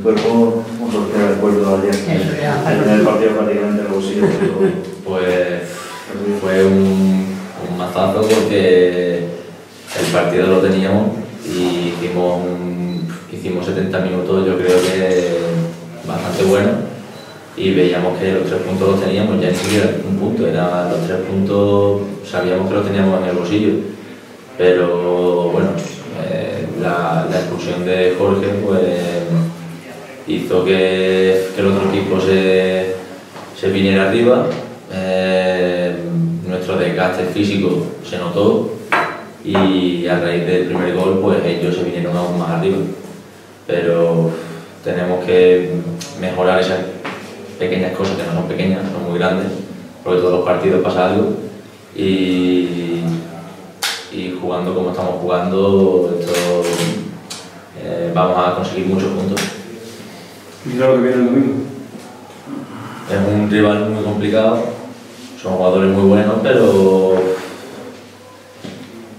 el cuerpo, ¿cómo se queda el cuerpo ayer? En el partido prácticamente en el bolsillo. Pues fue un, un mazazo porque el partido lo teníamos y hicimos, hicimos 70 minutos, yo creo que bastante bueno y veíamos que los tres puntos los teníamos, ya ni siquiera un punto, eran los tres puntos, sabíamos que los teníamos en el bolsillo, pero bueno, eh, la, la, expulsión de Jorge pues hizo que, que el otro equipo se, se viniera arriba, eh, nuestro desgaste físico se notó y a raíz del primer gol pues ellos se vinieron aún más arriba. Pero tenemos que mejorar esas pequeñas cosas que no son pequeñas, son muy grandes, porque todos los partidos pasa algo y, y jugando como estamos jugando esto, eh, vamos a conseguir muchos puntos. ¿Y que viene el domingo? Es un rival muy complicado, son jugadores muy buenos, pero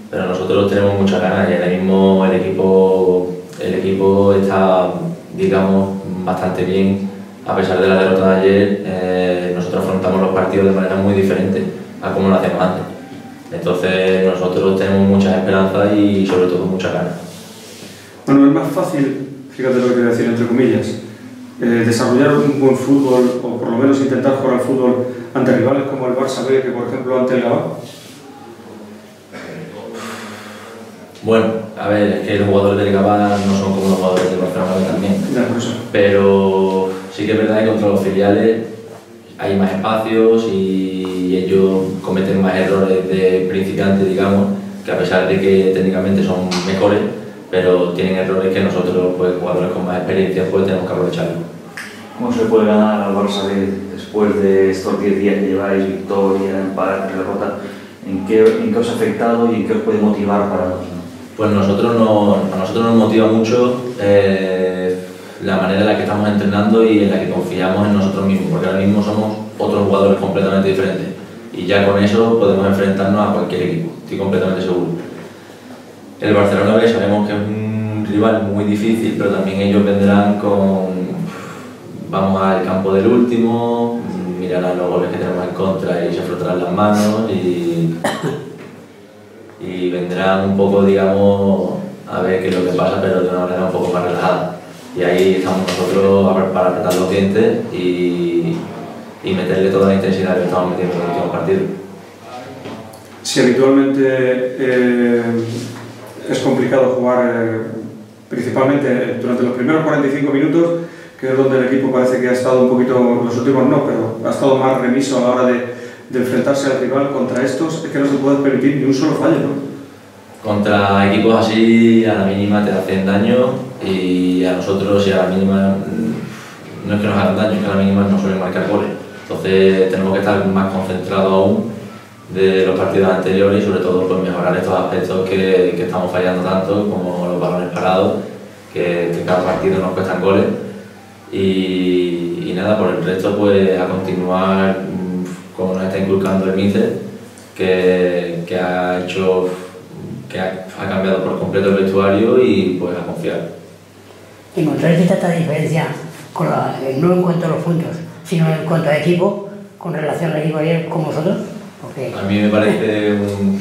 pero nosotros tenemos muchas ganas y ahora mismo el equipo, el equipo está, digamos, bastante bien. A pesar de la derrota de ayer, eh, nosotros afrontamos los partidos de manera muy diferente a como lo hacemos antes. Entonces nosotros tenemos muchas esperanzas y sobre todo muchas ganas. Bueno, es más fácil, fíjate lo que quiero decir entre comillas, eh, desarrollar un buen fútbol o por lo menos intentar jugar al fútbol ante rivales como el Barça B que por ejemplo ante el Gabá Bueno, a ver, es que los jugadores del Gabá no son como los jugadores del Barcelona también. Pero sí que es verdad que contra los filiales hay más espacios y ellos cometen más errores de principiantes, digamos, que a pesar de que técnicamente son mejores, pero tienen errores que nosotros, pues, jugadores con más experiencia, pues tenemos que aprovecharlo. ¿Cómo se puede ganar al Barça después de estos 10 días que lleváis, victoria, empate, derrota? ¿En qué, ¿En qué os ha afectado y en qué os puede motivar para pues nosotros nos, a nosotros nos motiva mucho eh, la manera en la que estamos entrenando y en la que confiamos en nosotros mismos, porque ahora mismo somos otros jugadores completamente diferentes y ya con eso podemos enfrentarnos a cualquier equipo, estoy completamente seguro. El Barcelona B sabemos que es un rival muy difícil, pero también ellos vendrán con... Vamos al campo del último, mirarán los goles que tenemos en contra y se frotarán las manos y y vendrán un poco, digamos, a ver qué es lo que pasa, pero de una manera un poco más relajada. Y ahí estamos nosotros para apretar los dientes y, y meterle toda la intensidad que estamos metiendo en el último partido. Si habitualmente eh, es complicado jugar, eh, principalmente durante los primeros 45 minutos, que es donde el equipo parece que ha estado un poquito, los últimos no, pero ha estado más remiso a la hora de, enfrentarse al rival contra estos, es que no se puede permitir ni un solo fallo, ¿no? Contra equipos así, a la mínima te hacen daño y a nosotros, si a la mínima, mm, no es que nos hagan daño, es que a la mínima no suelen marcar goles. Entonces tenemos que estar más concentrados aún de los partidos anteriores y sobre todo pues, mejorar estos aspectos que, que estamos fallando tanto, como los balones parados, que, que cada partido nos cuestan goles. Y, y, nada, por el resto pues a continuar como nos está inculcando el míster, que, que, ha hecho, que ha, ha, cambiado por completo el vestuario y pues a confiar. ¿Encontráis tanta diferencia, con la, no en cuanto a los puntos, sino en cuanto a equipo, con relación al equipo ayer con vosotros? A mí me parece un,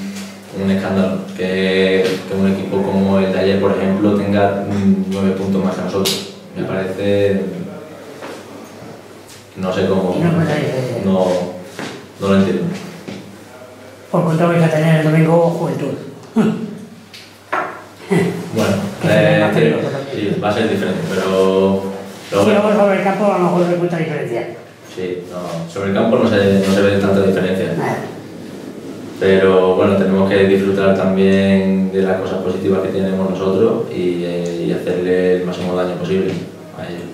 un escándalo que, que, un equipo como el de ayer, por ejemplo, tenga nueve puntos más que nosotros. Me parece... No sé cómo... No, no lo entiendo. Por contra vais a tener el domingo Juventud. bueno, eh, sí, va a ser diferente, pero... pero si vamos sobre el campo a lo mejor se mucha diferencia. Sí, no, sobre el campo no se, no se ve tanta diferencia. Pero bueno, tenemos que disfrutar también de las cosas positivas que tenemos nosotros y, eh, y hacerle el máximo daño posible a ellos.